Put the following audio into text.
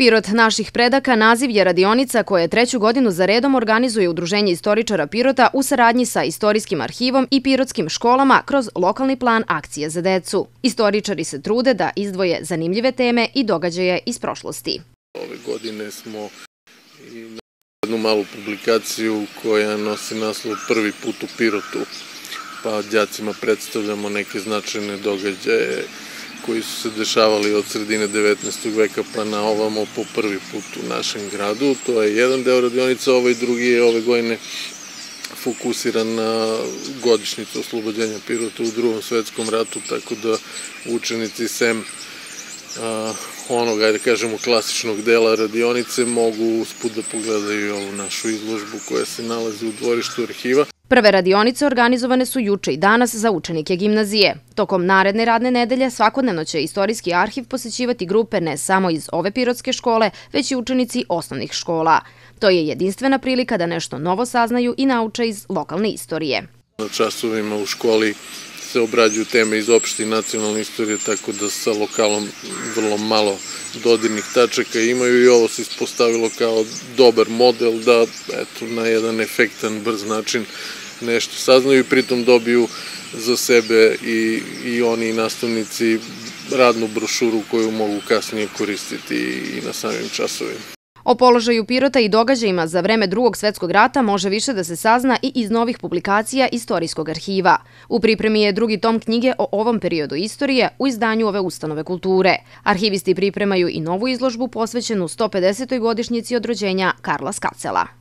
Pirot naših predaka naziv je radionica koja treću godinu za redom organizuje Udruženje istoričara Pirota u saradnji sa Istorijskim arhivom i Pirotskim školama kroz lokalni plan akcije za decu. Istoričari se trude da izdvoje zanimljive teme i događaje iz prošlosti. Ove godine smo i jednu malu publikaciju koja nosi naslov Prvi put u Pirotu, pa djacima predstavljamo neke značajne događaje koji su se dešavali od sredine 19. veka pa na ovamo po prvi put u našem gradu. To je jedan deo radionica, ovaj drugi je ove godine fokusiran na godišnicu oslobođenja Pirota u drugom svetskom ratu, tako da učenici SEM a, onoga, ajde kažemo, klasičnog dela radionice mogu usput da pogledaju ovu našu izložbu koja se nalazi u dvorištu arhiva. Prve radionice organizovane su juče i danas za učenike gimnazije. Tokom naredne radne nedelje svakodnevno će istorijski arhiv posećivati grupe ne samo iz ove pirotske škole, već i učenici osnovnih škola. To je jedinstvena prilika da nešto novo saznaju i nauče iz lokalne istorije. Na časovima u školi se obrađuju teme iz opšte nacionalne istorije, tako da sa lokalom vrlo malo dodirnih tačaka imaju i ovo se ispostavilo kao dobar model da eto, na jedan efektan, brz način nešto saznaju i pritom dobiju za sebe i, i oni nastavnici radnu brošuru koju mogu kasnije koristiti i na samim časovima. O položaju Pirota i događajima za vreme drugog svetskog rata može više da se sazna i iz novih publikacija Istorijskog arhiva. U pripremi je drugi tom knjige o ovom periodu istorije u izdanju ove ustanove kulture. Arhivisti pripremaju i novu izložbu posvećenu 150. godišnjici od rođenja Karla Skacela.